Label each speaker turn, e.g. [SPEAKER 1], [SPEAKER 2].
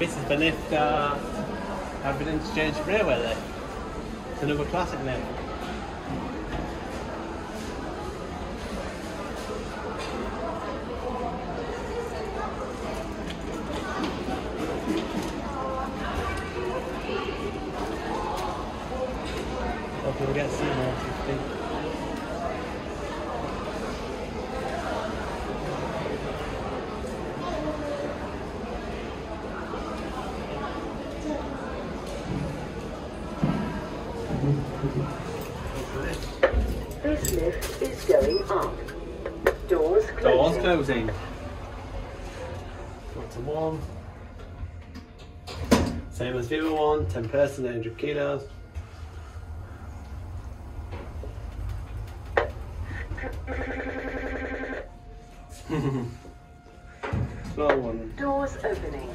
[SPEAKER 1] Beneath uh, have an interchange railway there. It's another classic name. Hopefully we get Seymour. I
[SPEAKER 2] This lift is going up. Doors closing.
[SPEAKER 1] Doors closing. Go to one. Same as the other one, 10 person, 800 kilos. Slow one.
[SPEAKER 2] Doors opening.